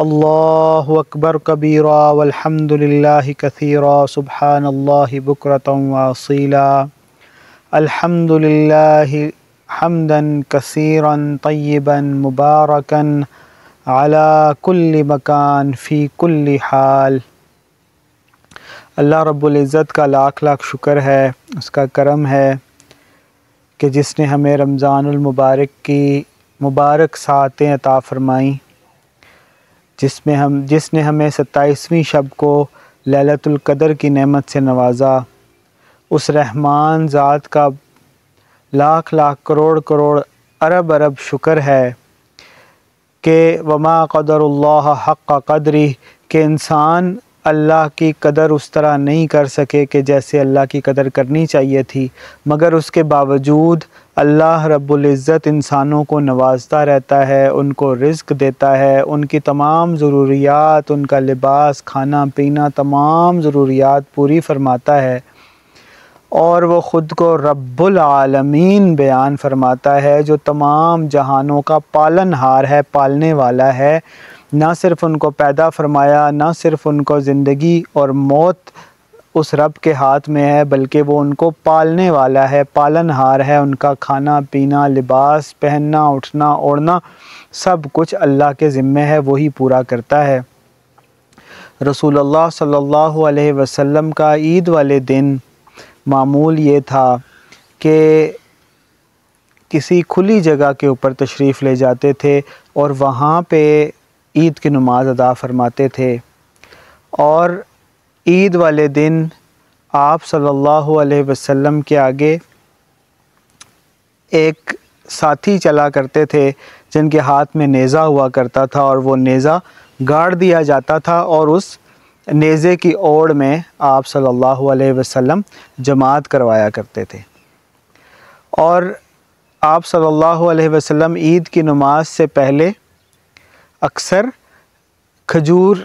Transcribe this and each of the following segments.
اللہ اکبر کبیرا والحمد للہ کثیرا سبحان اللہ بکرۃ واصیلا الحمد للہ حمدا کثیرا طیبا مبارکا علی کل مکان فی کل حال اللہ رب العزت کا لاکھ لاکھ شکر ہے، اس کا کرم ہے کہ جس نے ہمیں رمضان المبارک کی مبارک ساعتیں عطا فرمائیں۔ جس میں ہم، جس نے ہمیں ستائیسویں شب کو للت القدر کی نعمت سے نوازا۔ اس رحمان ذات کا لاکھ لاکھ کروڑ کروڑ ارب ارب شکر ہے کہ وما قدر اللہ حق قدری، کہ انسان اللہ کی قدر اس طرح نہیں کر سکے کہ جیسے اللہ کی قدر کرنی چاہیے تھی، مگر اس کے باوجود اللہ رب العزت انسانوں کو نوازتا رہتا ہے، ان کو رزق دیتا ہے، ان کی تمام ضروریات، ان کا لباس، کھانا، پینا، تمام ضروریات پوری فرماتا ہے۔ اور وہ خود کو رب العالمین بیان فرماتا ہے، جو تمام جہانوں کا پالن ہار ہے، پالنے والا ہے۔ نہ صرف ان کو پیدا فرمایا، نہ صرف ان کو زندگی اور موت اس رب کے ہاتھ میں ہے، بلکہ وہ ان کو پالنے والا ہے پالن ہار ہے، ان کا کھانا، پینا، لباس، پہننا، اٹھنا، اوڑھنا، سب کچھ اللہ کے ذمے ہے، وہی پورا کرتا ہے۔ رسول اللہ صلی اللہ علیہ وسلم کا عید والے دن معمول یہ تھا کہ کسی کھلی جگہ کے اوپر تشریف لے جاتے تھے اور وہاں پہ عید کی نماز ادا فرماتے تھے۔ اور عید والے دن آپ صلی اللہ علیہ وسلم کے آگے ایک ساتھی چلا کرتے تھے جن کے ہاتھ میں نیزہ ہوا کرتا تھا اور وہ نیزہ گاڑ دیا جاتا تھا اور اس نیزے کی اوڑ میں آپ صلی اللہ علیہ وسلم جماعت کروایا کرتے تھے۔ اور آپ صلی اللہ علیہ وسلم عید کی نماز سے پہلے اکثر کھجور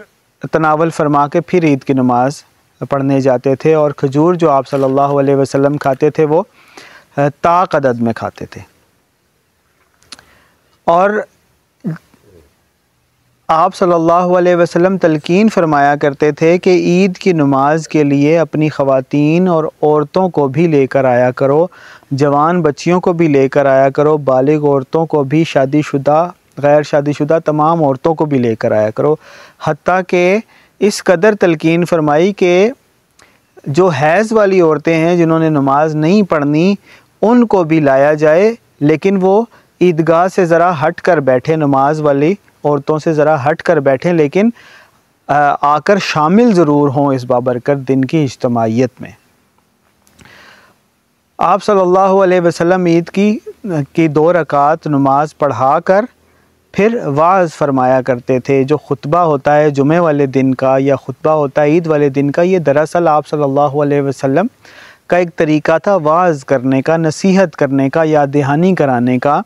تناول فرما کے پھر عید کی نماز پڑھنے جاتے تھے اور کھجور جو آپ صلی اللہ علیہ وسلم کھاتے تھے وہ طاق عدد میں کھاتے تھے۔ اور آپ صلی اللہ علیہ وسلم تلقین فرمایا کرتے تھے کہ عید کی نماز کے لیے اپنی خواتین اور عورتوں کو بھی لے کر آیا کرو، جوان بچیوں کو بھی لے کر آیا کرو، بالغ عورتوں کو بھی، شادی شدہ، غیر شادی شدہ تمام عورتوں کو بھی لے کر آیا کرو۔ حتیٰ کہ اس قدر تلقین فرمائی کہ جو حیض والی عورتیں ہیں جنہوں نے نماز نہیں پڑھنی، ان کو بھی لایا جائے، لیکن وہ عیدگاہ سے ذرا ہٹ کر بیٹھے، نماز والی عورتوں سے ذرا ہٹ کر بیٹھیں لیکن آ کر شامل ضرور ہوں اس بابرکت دن کی اجتماعیت میں۔ آپ صلی اللہ علیہ وسلم عید کی کی دو رکعت نماز پڑھا کر پھر واعظ فرمایا کرتے تھے، جو خطبہ ہوتا ہے جمعہ والے دن کا یا خطبہ ہوتا ہے عید والے دن کا، یہ دراصل آپ صلی اللہ علیہ وسلم کا ایک طریقہ تھا واعظ کرنے کا، نصیحت کرنے کا یا دہانی کرانے کا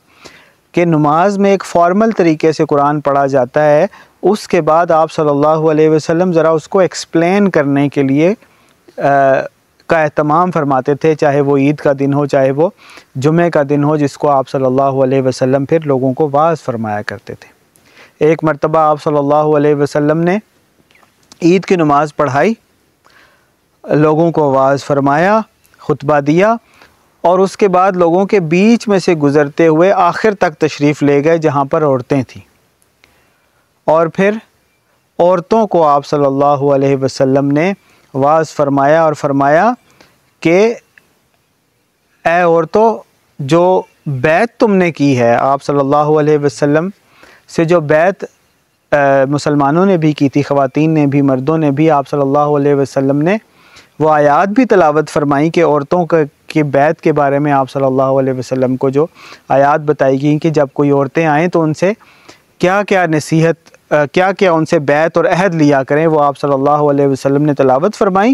کہ نماز میں ایک فارمل طریقے سے قرآن پڑھا جاتا ہے۔ اس کے بعد آپ صلی اللہ علیہ وسلم ذرا اس کو ایکسپلین کرنے کے لیے کا اہتمام فرماتے تھے، چاہے وہ عید کا دن ہو، چاہے وہ جمعہ کا دن ہو، جس کو آپ صلی اللہ علیہ وسلم پھر لوگوں کو واعظ فرمایا کرتے تھے۔ ایک مرتبہ آپ صلی اللہ علیہ وسلم نے عید کی نماز پڑھائی، لوگوں کو واعظ فرمایا، خطبہ دیا اور اس کے بعد لوگوں کے بیچ میں سے گزرتے ہوئے آخر تک تشریف لے گئے جہاں پر عورتیں تھیں۔ اور پھر عورتوں کو آپ صلی اللہ علیہ وسلم نے واز فرمایا اور فرمایا کہ اے عورتوں جو بیت تم نے کی ہے، آپ صلی اللہ علیہ وسلم سے جو بیت مسلمانوں نے بھی کی تھی، خواتین نے بھی، مردوں نے بھی، آپ صلی اللہ علیہ وسلم نے وہ آیات بھی تلاوت فرمائی کہ عورتوں کے بیت کے بارے میں آپ صلی اللہ علیہ وسلم کو جو آیات بتائی گئیں کہ جب کوئی عورتیں آئیں تو ان سے کیا کیا نصیحت کیا کیا ان سے بیت اور عہد لیا کریں، وہ آپ صلی اللہ علیہ وسلم نے تلاوت فرمائی۔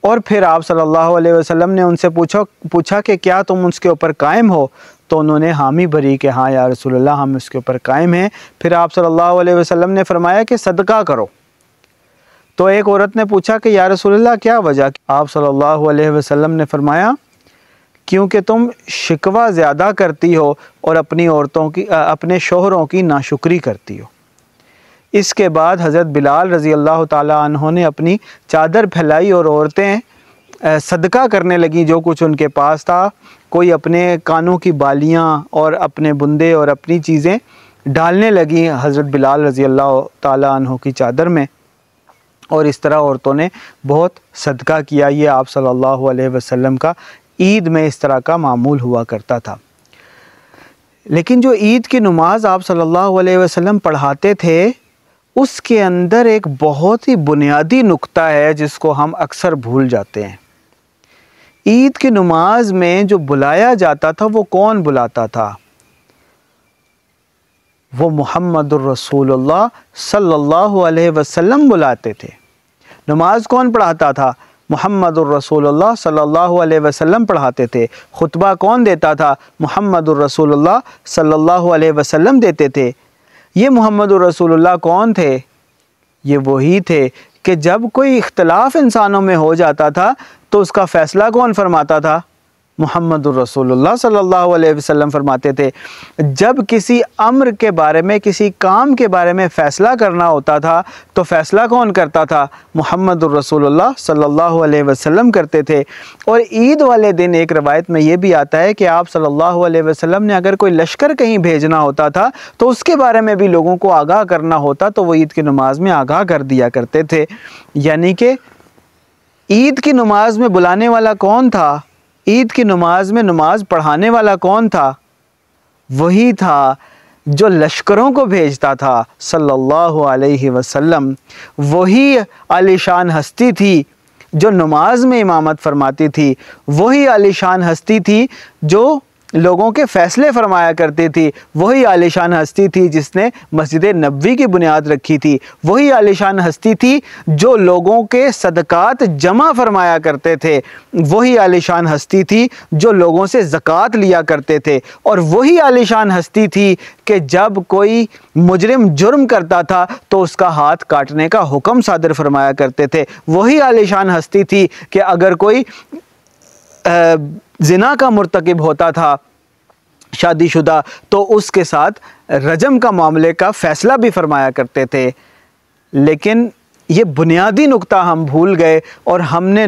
اور پھر آپ صلی اللہ علیہ وسلم نے ان سے پوچھا پوچھا کہ کیا تم اس کے اوپر قائم ہو؟ تو انہوں نے حامی بھری کہ ہاں یا رسول اللہ، ہم اس کے اوپر قائم ہیں۔ پھر آپ صلی اللہ علیہ وسلم نے فرمایا کہ صدقہ کرو۔ تو ایک عورت نے پوچھا کہ یا رسول اللہ، کیا وجہ؟ آپ صلی اللہ علیہ وسلم نے فرمایا، کیونکہ تم شکوہ زیادہ کرتی ہو اور اپنی عورتوں کی اپنے شوہروں کی ناشکری کرتی ہو۔ اس کے بعد حضرت بلال رضی اللہ تعالیٰ عنہ نے اپنی چادر پھیلائی اور عورتیں صدقہ کرنے لگیں جو کچھ ان کے پاس تھا۔ کوئی اپنے کانوں کی بالیاں اور اپنے بندے اور اپنی چیزیں ڈالنے لگیں حضرت بلال رضی اللہ تعالیٰ عنہ کی چادر میں۔ اور اس طرح عورتوں نے بہت صدقہ کیا۔ یہ آپ صلی اللہ علیہ وسلم کا عید میں اس طرح کا معمول ہوا کرتا تھا۔ لیکن جو عید کی نماز آپ صلی اللہ علیہ وسلم پڑھاتے تھے اس کے اندر ایک بہت ہی بنیادی نقطہ ہے جس کو ہم اکثر بھول جاتے ہیں۔ عید کی نماز میں جو بلایا جاتا تھا وہ کون بلاتا تھا؟ وہ محمد الرسول اللہ صلی اللہ علیہ وسلم بلاتے تھے۔ نماز کون پڑھاتا تھا؟ محمد الرسول اللہ صلی اللہ علیہ وسلم پڑھاتے تھے۔ خطبہ کون دیتا تھا؟ محمد الرسول اللہ صلی اللہ علیہ وسلم دیتے تھے۔ یہ محمد الرسول اللہ کون تھے؟ یہ وہی تھے کہ جب کوئی اختلاف انسانوں میں ہو جاتا تھا تو اس کا فیصلہ کون فرماتا تھا؟ محمد الرسول اللہ صلی اللہ علیہ وسلم فرماتے تھے، جب کسی امر کے بارے میں، کسی کام کے بارے میں فیصلہ کرنا ہوتا تھا، تو فیصلہ کون کرتا تھا؟ محمد الرسول اللہ صلی اللہ علیہ وسلم کرتے تھے۔ اور عید والے دن ایک روایت میں یہ بھی آتا ہے کہ آپ صلی اللہ علیہ وسلم نے اگر کوئی لشکر کہیں بھیجنا ہوتا تھا، تو اس کے بارے میں بھی لوگوں کو آگاہ کرنا ہوتا، تو وہ عید کی نماز میں آگاہ کر دیا کرتے تھے۔ یعنی کہ عید کی نماز میں بلانے والا کون تھا؟ عید کی نماز میں نماز پڑھانے والا کون تھا؟ وہی تھا جو لشکروں کو بھیجتا تھا، صلی اللہ علیہ وسلم۔ وہی علی شان ہستی تھی جو نماز میں امامت فرماتی تھی۔ وہی علی شان ہستی تھی جو لوگوں کے فیصلے فرمایا کرتی تھی وہی عالیشان ہستی تھی جس نے مسجد نبوی کی بنیاد رکھی تھی۔ وہی عالیشان ہستی تھی جو لوگوں کے صدقات جمع فرمایا کرتے تھے۔ وہی عالیشان ہستی تھی جو لوگوں سے زکوٰۃ لیا کرتے تھے۔ اور وہی عالیشان ہستی تھی کہ جب کوئی مجرم جرم کرتا تھا تو اس کا ہاتھ کاٹنے کا حکم صادر فرمایا کرتے تھے۔ وہی عالیشان ہستی تھی کہ اگر کوئی زنا کا مرتکب ہوتا تھا، شادی شدہ، تو اس کے ساتھ رجم کا معاملے کا فیصلہ بھی فرمایا کرتے تھے۔ لیکن یہ بنیادی نقطہ ہم بھول گئے اور ہم نے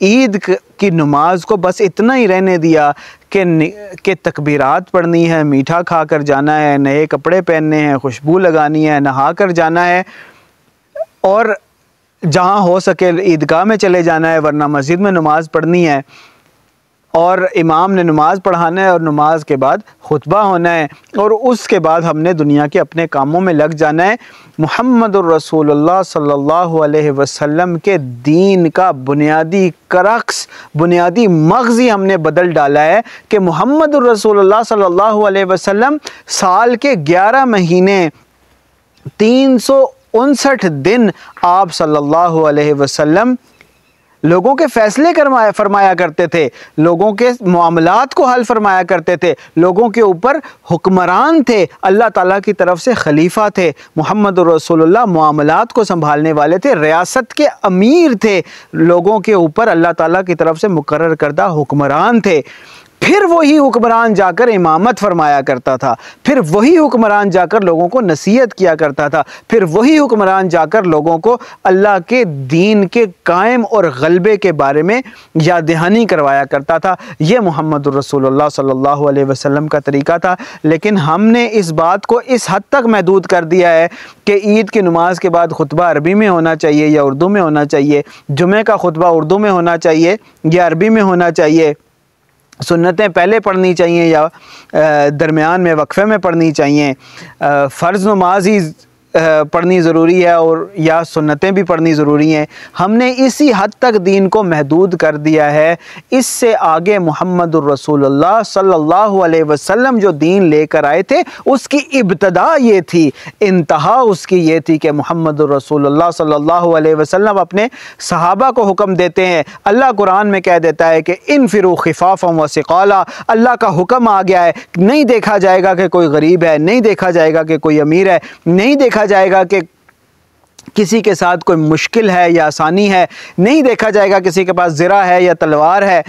عید کی نماز کو بس اتنا ہی رہنے دیا کہ کہ تکبیرات پڑھنی ہے، میٹھا کھا کر جانا ہے، نئے کپڑے پہننے ہیں، خوشبو لگانی ہے، نہا کر جانا ہے۔ اور جہاں ہو سکے عیدگاہ میں چلے جانا ہے، ورنہ مسجد میں نماز پڑھنی ہے۔ اور امام نے نماز پڑھانا ہے اور نماز کے بعد خطبہ ہونا ہے اور اس کے بعد ہم نے دنیا کے اپنے کاموں میں لگ جانا ہے۔ محمد الرسول اللہ صلی اللہ علیہ وسلم کے دین کا بنیادی کرکس بنیادی مغزی ہم نے بدل ڈالا ہے کہ محمد الرسول اللہ صلی اللہ علیہ وسلم سال کے گیارہ مہینے تین سو انسٹھ دن آپ صلی اللہ علیہ وسلم لوگوں کے فیصلے کرمایا فرمایا کرتے تھے، لوگوں کے معاملات کو حل فرمایا کرتے تھے، لوگوں کے اوپر حکمران تھے، اللہ تعالیٰ کی طرف سے خلیفہ تھے، محمد رسول اللہ معاملات کو سنبھالنے والے تھے، ریاست کے امیر تھے، لوگوں کے اوپر اللہ تعالیٰ کی طرف سے مقرر کردہ حکمران تھے۔ پھر وہی حکمران جا کر امامت فرمایا کرتا تھا، پھر وہی حکمران جا کر لوگوں کو نصیحت کیا کرتا تھا، پھر وہی حکمران جا کر لوگوں کو اللہ کے دین کے قائم اور غلبے کے بارے میں یاد دہانی کروایا کرتا تھا۔ یہ محمد الرسول اللہ صلی اللہ علیہ وسلم کا طریقہ تھا۔ لیکن ہم نے اس بات کو اس حد تک محدود کر دیا ہے کہ عید کی نماز کے بعد خطبہ عربی میں ہونا چاہیے یا اردو میں ہونا چاہیے۔ جمعہ کا خطبہ اردو میں ہونا چاہیے یا عربی میں ہونا چاہیے۔ سنتیں پہلے پڑھنی چاہیے یا درمیان میں وقفے میں پڑھنی چاہیے۔ فرض نماز ہی پڑھنی ضروری ہے اور یا سنتیں بھی پڑھنی ضروری ہیں۔ ہم نے اسی حد تک دین کو محدود کر دیا ہے۔ اس سے آگے محمد الرسول اللہ صلی اللہ علیہ وسلم جو دین لے کر آئے تھے، اس کی ابتدا یہ تھی، انتہا اس کی یہ تھی کہ محمد الرسول اللہ صلی اللہ علیہ وسلم اپنے صحابہ کو حکم دیتے ہیں۔ اللہ قرآن میں کہہ دیتا ہے کہ ان فرو و سقالا اللہ کا حکم آ گیا ہے۔ نہیں دیکھا جائے گا کہ کوئی غریب ہے، نہیں دیکھا جائے گا کہ کوئی امیر ہے، نہیں دیکھا دیکھا جائے گا کہ کسی کے ساتھ کوئی مشکل ہے یا آسانی ہے، نہیں دیکھا جائے گا کسی کے پاس زرہ ہے یا تلوار ہے۔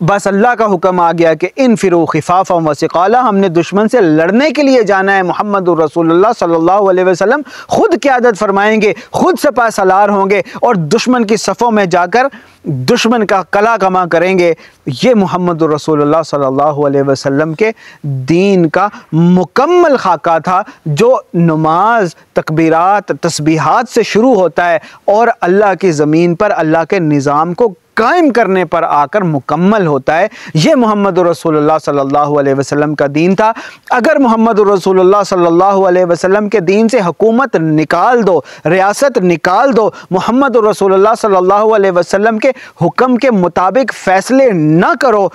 بس اللہ کا حکم آ گیا کہ ان فرو خفاف و سقالہ ہم نے دشمن سے لڑنے کے لیے جانا ہے۔ محمد الرسول اللہ صلی اللہ علیہ وسلم خود قیادت فرمائیں گے، خود سے پاس سلار ہوں گے اور دشمن کی صفوں میں جا کر دشمن کا کلا کما کریں گے۔ یہ محمد الرسول اللہ صلی اللہ علیہ وسلم کے دین کا مکمل خاکہ تھا، جو نماز، تکبیرات، تسبیحات سے شروع ہوتا ہے اور اللہ کی زمین پر اللہ کے نظام کو قائم کرنے پر آ کر مکمل ہوتا ہے۔ یہ محمد رسول اللہ صلی اللہ علیہ وسلم کا دین تھا۔ اگر محمد رسول اللہ صلی اللہ علیہ وسلم کے دین سے حکومت نکال دو، ریاست نکال دو، محمد رسول اللہ صلی اللہ علیہ وسلم کے حکم کے مطابق فیصلے نہ کرو،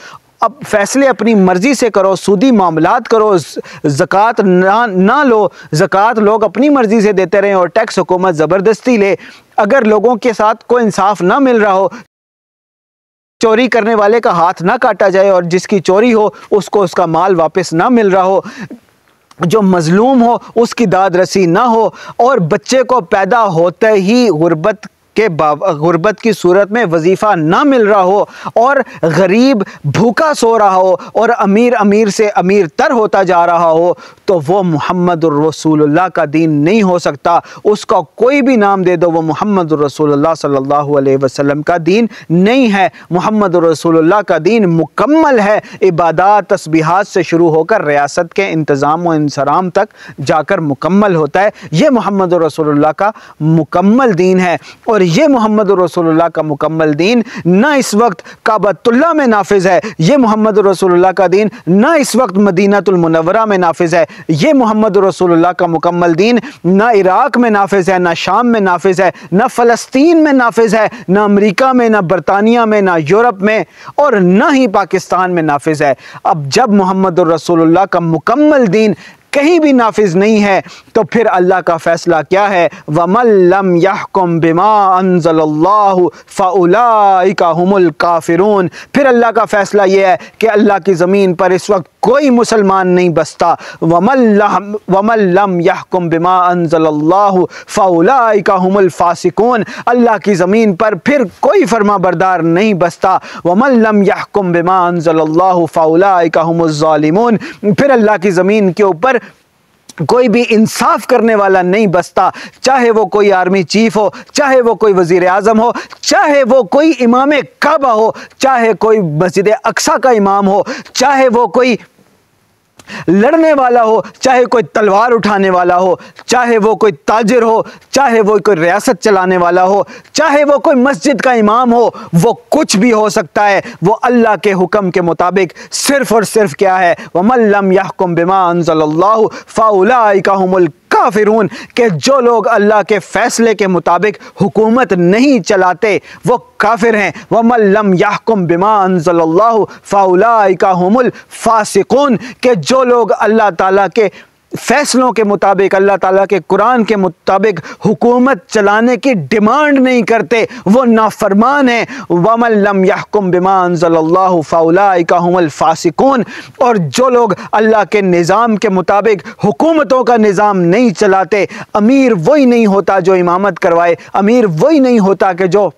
اب فیصلے اپنی مرضی سے کرو، سودی معاملات کرو، زکوٰۃ نہ لو، زکوٰۃ لوگ اپنی مرضی سے دیتے رہیں اور ٹیکس حکومت زبردستی لے۔ اگر لوگوں کے ساتھ کوئی انصاف نہ مل رہا ہو چوری کرنے والے کا ہاتھ نہ کاٹا جائے اور جس کی چوری ہو، اس کو اس کا مال واپس نہ مل رہا ہو۔ جو مظلوم ہو، اس کی داد رسی نہ ہو۔ اور بچے کو پیدا ہوتے ہی غربت کہ غربت کی صورت میں وظیفہ نہ مل رہا ہو اور غریب بھوکا سو رہا ہو اور امیر امیر سے امیر تر ہوتا جا رہا ہو۔ تو وہ محمد الرسول اللہ کا دین نہیں ہو سکتا۔ اس کا کوئی بھی نام دے دو، وہ محمد الرسول اللہ صلی اللہ علیہ وسلم کا دین نہیں ہے۔ محمد الرسول اللہ کا دین مکمل ہے۔ عبادات، تسبیحات سے شروع ہو کر ریاست کے انتظام و انسرام تک جا کر مکمل ہوتا ہے۔ یہ محمد الرسول اللہ کا مکمل دین ہے۔ اور یہ محمد رسول اللہ کا مکمل دین نہ اس وقت کعبۃ اللہ میں نافذ ہے۔ یہ محمد رسول اللہ کا دین نہ اس وقت مدینہ المنورہ میں نافذ ہے۔ یہ محمد رسول اللہ کا مکمل دین نہ عراق میں نافذ ہے، نہ شام میں نافذ ہے، نہ فلسطین میں نافذ ہے، نہ امریکہ میں، نہ برطانیہ میں، نہ یورپ میں اور نہ ہی پاکستان میں نافذ ہے۔ اب جب محمد الرسول اللہ کا مکمل دین کہیں بھی نافذ نہیں ہے، تو پھر اللہ کا فیصلہ کیا ہے؟ وَمَن لَمْ يَحْكُمْ بِمَا أَنزَلَ اللَّهُ فَأُولَئِكَ هُمُ الْكَافِرُونَ۔ پھر اللہ کا فیصلہ یہ ہے کہ اللہ کی زمین پر اس وقت کوئی مسلمان نہیں بستا۔ وَمَن لَمْ يَحْكُمْ بِمَا أَنزَلَ اللَّهُ فَأُولَئِكَ هُمُ الْفَاسِقُونَ۔ اللہ کی زمین پر پھر کوئی فرما بردار نہیں بستا۔ وَمَن لَمْ يَحْكُمْ بِمَا أَنزَلَ اللَّهُ فَأُولَئِكَ هُمُ الظَّالِمُونَ۔ پھر اللہ کی زمین کے اوپر کوئی بھی انصاف کرنے والا نہیں بستا۔ چاہے وہ کوئی آرمی چیف ہو، چاہے وہ کوئی وزیر اعظم ہو، چاہے وہ کوئی امام کعبہ ہو، چاہے کوئی مسجد اقسا کا امام ہو، چاہے وہ کوئی لڑنے والا ہو، چاہے کوئی تلوار اٹھانے والا ہو، چاہے وہ کوئی تاجر ہو، چاہے وہ کوئی ریاست چلانے والا ہو، چاہے وہ کوئی مسجد کا امام ہو، وہ کچھ بھی ہو سکتا ہے۔ وہ اللہ کے حکم کے مطابق صرف اور صرف کیا ہے؟ وَمَن لَمْ يَحْكُمْ بِمَا أَنزَلَ اللَّهُ فَأُولَئِكَ هُمُ کافرون کہ جو لوگ اللہ کے فیصلے کے مطابق حکومت نہیں چلاتے، وہ کافر ہیں۔ وَمَن لَمْ يَحْكُمْ بِمَا أَنزَلَ اللَّهُ فَأُولَئِكَ هُمُ الْفَاسِقُونَ کہ جو لوگ اللہ تعالیٰ کے فیصلوں کے مطابق، اللہ تعالیٰ کے قرآن کے مطابق حکومت چلانے کی ڈیمانڈ نہیں کرتے، وہ نافرمان ہیں۔ وَمَن لَمْ يَحْكُمْ بِمَا أَنزَلَ اللَّهُ فَأُولَئِكَ هُمُ الْفَاسِقُونَ۔ اور جو لوگ اللہ کے نظام کے مطابق حکومتوں کا نظام نہیں چلاتے، امیر وہی نہیں ہوتا جو امامت کروائے، امیر وہی نہیں ہوتا کہ جو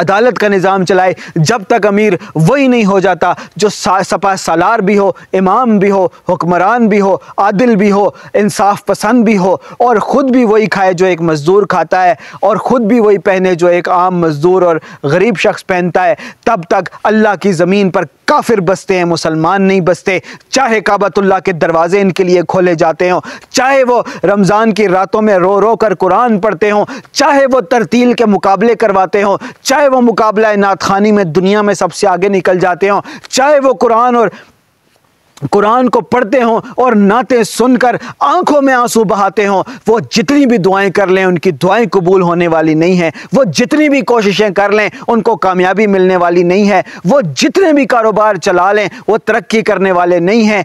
عدالت کا نظام چلائے، جب تک امیر وہی نہیں ہو جاتا، جو سپا سالار بھی ہو، امام بھی ہو، حکمران بھی ہو، عادل بھی ہو، انصاف پسند بھی ہو، اور خود بھی وہی کھائے جو ایک مزدور کھاتا ہے، اور خود بھی وہی پہنے جو ایک عام مزدور اور غریب شخص پہنتا ہے، تب تک اللہ کی زمین پر کافر بستے ہیں، مسلمان نہیں بستے۔ چاہے کعبۃ اللہ کے دروازے ان کے لیے کھولے جاتے ہوں، چاہے وہ رمضان کی راتوں میں رو رو کر قرآن پڑھتے ہوں، چاہے وہ ترتیل کے مقابلے کرواتے ہوں، چاہے وہ مقابلہ نعت خانی میں دنیا میں سب سے آگے نکل جاتے ہوں، چاہے وہ قرآن اور قرآن کو پڑھتے ہوں اور نعتیں سن کر آنکھوں میں آنسو بہاتے ہوں، وہ جتنی بھی دعائیں کر لیں، ان کی دعائیں قبول ہونے والی نہیں ہیں۔ وہ جتنی بھی کوششیں کر لیں، ان کو کامیابی ملنے والی نہیں ہے۔ وہ جتنے بھی کاروبار چلا لیں، وہ ترقی کرنے والے نہیں ہیں۔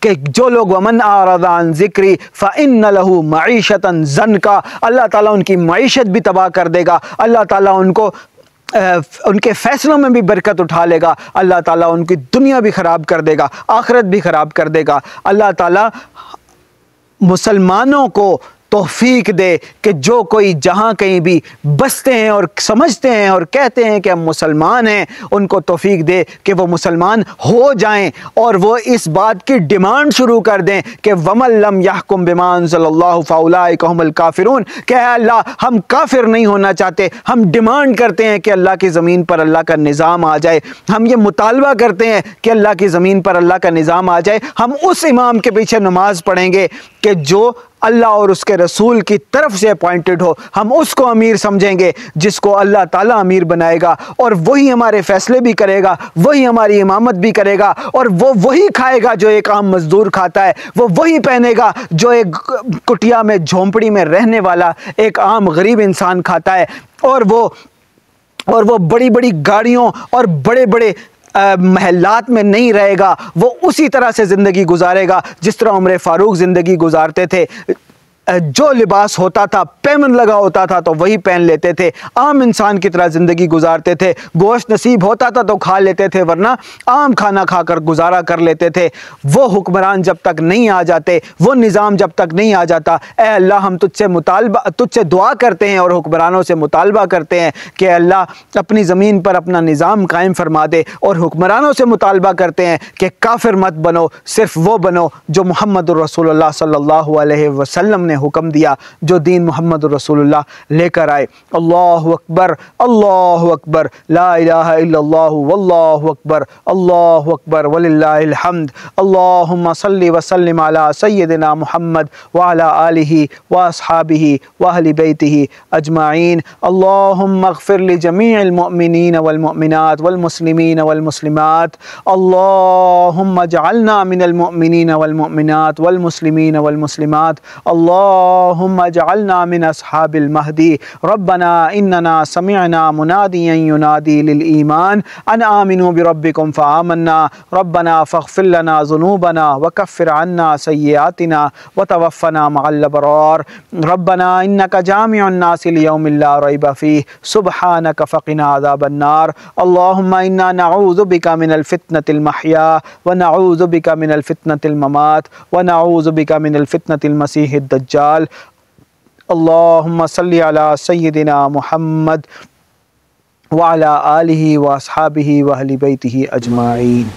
کہ جو لوگ ومن آردان ذکری فَإِنَّ لَهُ مَعِيشَةً زن کا اللہ تعالیٰ ان کی معیشت بھی تباہ کر دے گا، اللہ تعالیٰ ان کو ان کے فیصلوں میں بھی برکت اٹھا لے گا، اللہ تعالیٰ ان کی دنیا بھی خراب کر دے گا، آخرت بھی خراب کر دے گا۔ اللہ تعالیٰ مسلمانوں کو توفیق دے کہ جو کوئی جہاں کہیں بھی بستے ہیں اور سمجھتے ہیں اور کہتے ہیں کہ ہم مسلمان ہیں، ان کو توفیق دے کہ وہ مسلمان ہو جائیں اور وہ اس بات کی ڈیمانڈ شروع کر دیں کہ ومل لم یحکم بمان صلی اللہ فلاحم الکافرون کہ اے اللہ، ہم کافر نہیں ہونا چاہتے، ہم ڈیمانڈ کرتے ہیں کہ اللہ کی زمین پر اللہ کا نظام آ جائے۔ ہم یہ مطالبہ کرتے ہیں کہ اللہ کی زمین پر اللہ کا نظام آ جائے۔ ہم اس امام کے پیچھے نماز پڑھیں گے۔ کہ جو اللہ اور اس کے رسول کی طرف سے اپوائنٹڈ ہو، ہم اس کو امیر سمجھیں گے جس کو اللہ تعالیٰ امیر بنائے گا، اور وہی ہمارے فیصلے بھی کرے گا، وہی ہماری امامت بھی کرے گا، اور وہ وہی کھائے گا جو ایک عام مزدور کھاتا ہے، وہ وہی پہنے گا جو ایک کٹیا میں، جھونپڑی میں رہنے والا ایک عام غریب انسان کھاتا ہے، اور وہ اور وہ بڑی بڑی گاڑیوں اور بڑے بڑے محلات میں نہیں رہے گا، وہ اسی طرح سے زندگی گزارے گا جس طرح عمر فاروق زندگی گزارتے تھے۔ جو لباس ہوتا تھا، پیمن لگا ہوتا تھا، تو وہی پہن لیتے تھے۔ عام انسان کی طرح زندگی گزارتے تھے۔ گوشت نصیب ہوتا تھا تو کھا لیتے تھے، ورنہ عام کھانا کھا کر گزارا کر لیتے تھے۔ وہ حکمران جب تک نہیں آ جاتے، وہ نظام جب تک نہیں آ جاتا، اے اللہ، ہم تجھ سے مطالبہ، تجھ سے دعا کرتے ہیں اور حکمرانوں سے مطالبہ کرتے ہیں کہ اللہ، اپنی زمین پر اپنا نظام قائم فرما دے اور حکمرانوں سے مطالبہ کرتے ہیں کہ کافر مت بنو، صرف وہ بنو جو محمد الرسول اللہ صلی اللہ علیہ وسلم نے حکم دیا جو دین محمد رسول اللہ لے کر آئے اللہ اکبر اللہ اکبر لا الہ الا اللہ واللہ اکبر اللہ اکبر وللہ الحمد اللہم صلی وسلم علی سیدنا محمد وعلی آلہ واصحابہ واہل بیتہ اجمعین اللہم اغفر لجمیع المؤمنین اللهم اجعلنا من أصحاب المهدي. ربنا إننا سمعنا مناديا ينادي للإيمان. أن آمنوا بربكم فآمنا. ربنا فاغفر لنا ذنوبنا وكفر عنا سيئاتنا وتوفنا مع الأبرار. ربنا إنك جامع الناس ليوم لا ريب فيه. سبحانك فقنا عذاب النار. اللهم إنا نعوذ بك من الفتنة المحيا ونعوذ بك من الفتنة الممات ونعوذ بك من الفتنة المسيح الدجال. الرجال. اللهم صل على سيدنا محمد وعلى آله وأصحابه وأهل بيته أجمعين.